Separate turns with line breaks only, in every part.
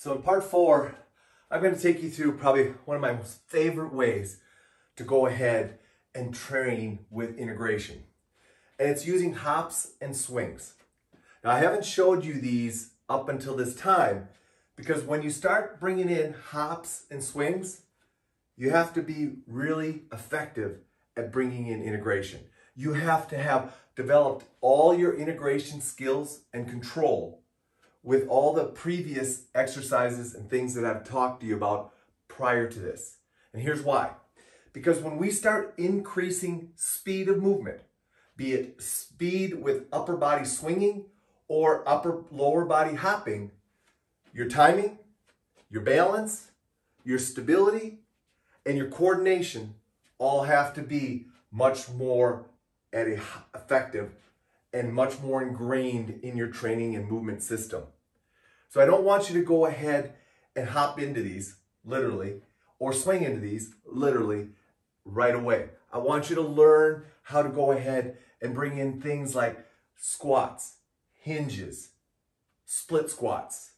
So in part four, I'm going to take you through probably one of my most favorite ways to go ahead and train with integration. And it's using hops and swings. Now I haven't showed you these up until this time because when you start bringing in hops and swings, you have to be really effective at bringing in integration. You have to have developed all your integration skills and control with all the previous exercises and things that I've talked to you about prior to this. And here's why. Because when we start increasing speed of movement, be it speed with upper body swinging or upper lower body hopping, your timing, your balance, your stability, and your coordination all have to be much more at a effective and much more ingrained in your training and movement system. So I don't want you to go ahead and hop into these, literally, or swing into these, literally, right away. I want you to learn how to go ahead and bring in things like squats, hinges, split squats,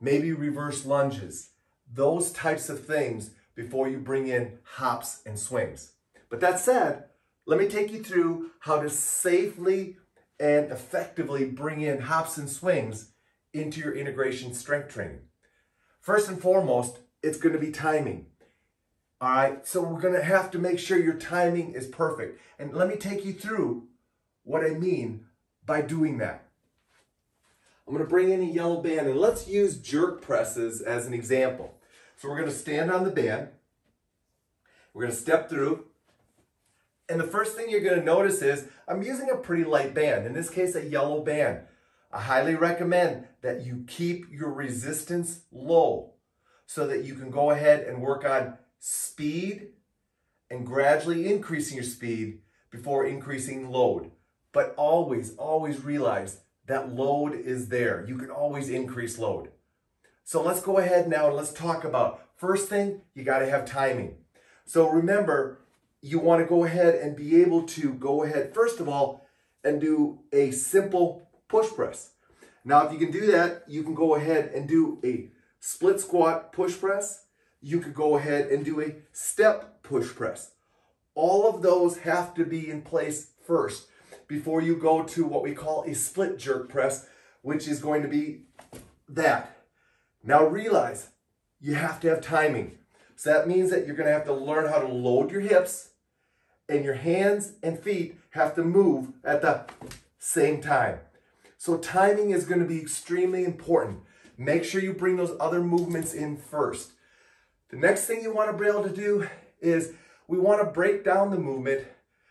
maybe reverse lunges, those types of things before you bring in hops and swings. But that said, let me take you through how to safely and effectively bring in hops and swings into your integration strength training. First and foremost, it's going to be timing. All right, so we're going to have to make sure your timing is perfect. And let me take you through what I mean by doing that. I'm going to bring in a yellow band and let's use jerk presses as an example. So we're going to stand on the band. We're going to step through. And the first thing you're going to notice is I'm using a pretty light band, in this case a yellow band. I highly recommend that you keep your resistance low so that you can go ahead and work on speed and gradually increasing your speed before increasing load. But always, always realize that load is there. You can always increase load. So let's go ahead now and let's talk about first thing, you got to have timing. So remember, you want to go ahead and be able to go ahead, first of all, and do a simple push press. Now, if you can do that, you can go ahead and do a split squat push press. You could go ahead and do a step push press. All of those have to be in place first before you go to what we call a split jerk press, which is going to be that. Now realize you have to have timing. So that means that you're going to have to learn how to load your hips and your hands and feet have to move at the same time. So timing is going to be extremely important. Make sure you bring those other movements in first. The next thing you want to be able to do is we want to break down the movement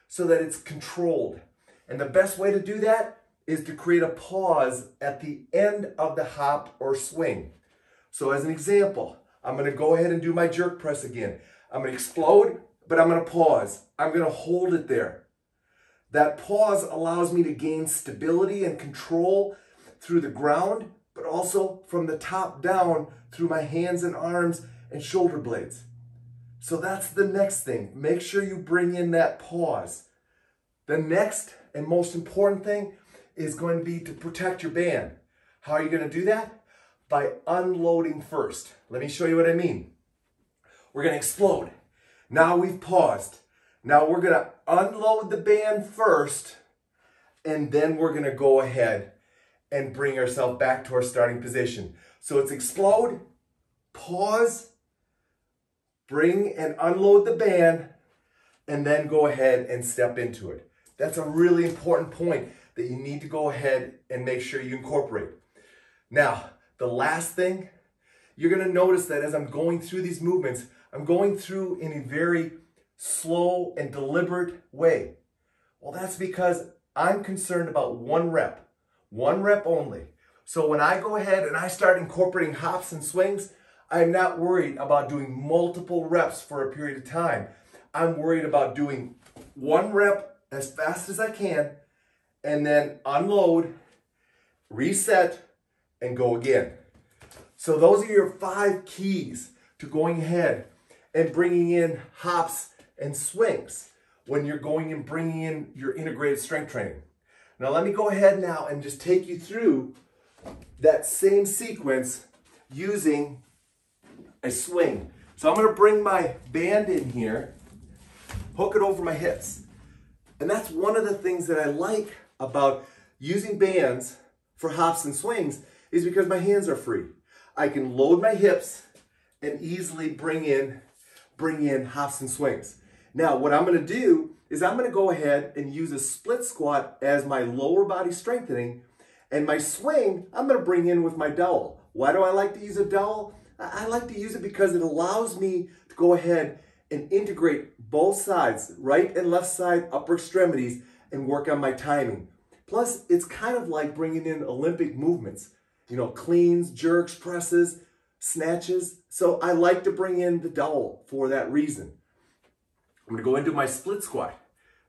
so that it's controlled. And the best way to do that is to create a pause at the end of the hop or swing. So as an example, I'm going to go ahead and do my jerk press again. I'm going to explode, but I'm going to pause. I'm going to hold it there. That pause allows me to gain stability and control through the ground, but also from the top down through my hands and arms and shoulder blades. So that's the next thing. Make sure you bring in that pause. The next and most important thing is going to be to protect your band. How are you going to do that? By unloading first. Let me show you what I mean. We're going to explode. Now we've paused. Now we're going to unload the band first, and then we're going to go ahead and bring ourselves back to our starting position. So it's explode, pause, bring and unload the band, and then go ahead and step into it. That's a really important point that you need to go ahead and make sure you incorporate. Now, the last thing, you're to notice that as I'm going through these movements, I'm going through in a very slow, and deliberate way? Well, that's because I'm concerned about one rep, one rep only. So when I go ahead and I start incorporating hops and swings, I'm not worried about doing multiple reps for a period of time. I'm worried about doing one rep as fast as I can and then unload, reset, and go again. So those are your five keys to going ahead and bringing in hops and swings when you're going and bringing in your integrated strength training. Now let me go ahead now and just take you through that same sequence using a swing. So I'm gonna bring my band in here, hook it over my hips. And that's one of the things that I like about using bands for hops and swings is because my hands are free. I can load my hips and easily bring in, bring in hops and swings. Now, what I'm gonna do is I'm gonna go ahead and use a split squat as my lower body strengthening and my swing, I'm gonna bring in with my dowel. Why do I like to use a dowel? I like to use it because it allows me to go ahead and integrate both sides, right and left side upper extremities, and work on my timing. Plus, it's kind of like bringing in Olympic movements, you know, cleans, jerks, presses, snatches. So I like to bring in the dowel for that reason. I'm gonna go into my split squat.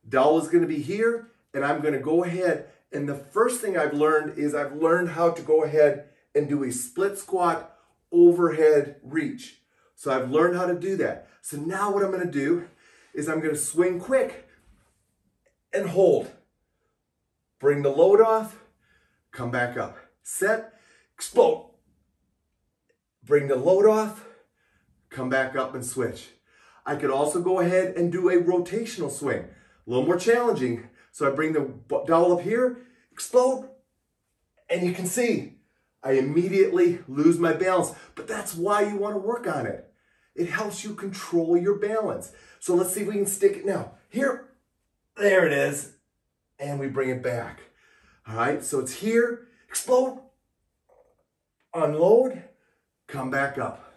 Dowel is gonna be here, and I'm gonna go ahead, and the first thing I've learned is I've learned how to go ahead and do a split squat overhead reach. So I've learned how to do that. So now what I'm gonna do is I'm gonna swing quick and hold. Bring the load off, come back up. Set, explode. Bring the load off, come back up and switch. I could also go ahead and do a rotational swing. A little more challenging. So I bring the dowel up here, explode, and you can see I immediately lose my balance. But that's why you want to work on it. It helps you control your balance. So let's see if we can stick it now. Here, there it is. And we bring it back. All right, so it's here, explode, unload, come back up.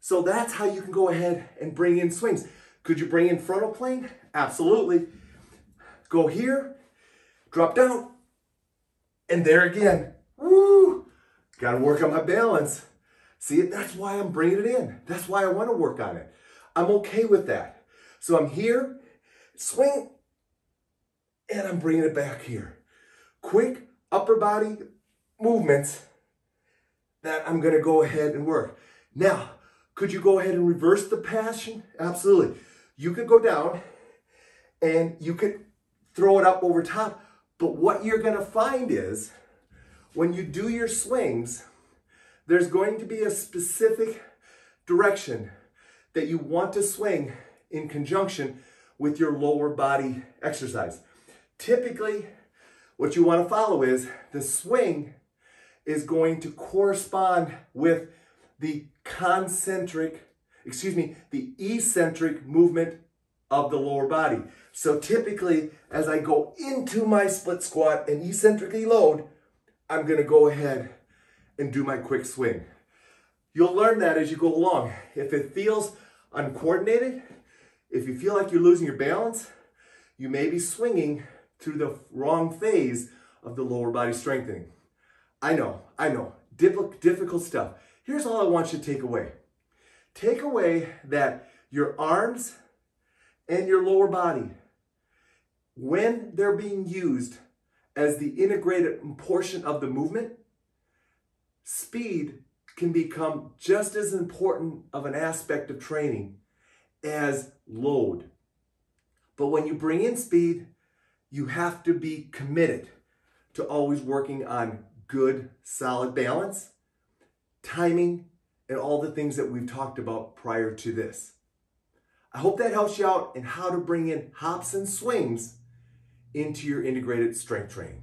So that's how you can go ahead and bring in swings. Could you bring in frontal plane? Absolutely. Go here, drop down, and there again. Woo! Got to work on my balance. See, that's why I'm bringing it in. That's why I want to work on it. I'm okay with that. So I'm here, swing, and I'm bringing it back here. Quick upper body movements that I'm going to go ahead and work. Now, could you go ahead and reverse the passion? Absolutely. You could go down and you could throw it up over top. But what you're going to find is when you do your swings, there's going to be a specific direction that you want to swing in conjunction with your lower body exercise. Typically, what you want to follow is the swing is going to correspond with the concentric, excuse me, the eccentric movement of the lower body. So typically, as I go into my split squat and eccentrically load, I'm going to go ahead and do my quick swing. You'll learn that as you go along. If it feels uncoordinated, if you feel like you're losing your balance, you may be swinging through the wrong phase of the lower body strengthening. I know, I know, difficult stuff. Here's all I want you to take away. Take away that your arms and your lower body, when they're being used as the integrated portion of the movement, speed can become just as important of an aspect of training as load. But when you bring in speed, you have to be committed to always working on good, solid balance, timing, and all the things that we've talked about prior to this. I hope that helps you out in how to bring in hops and swings into your integrated strength training.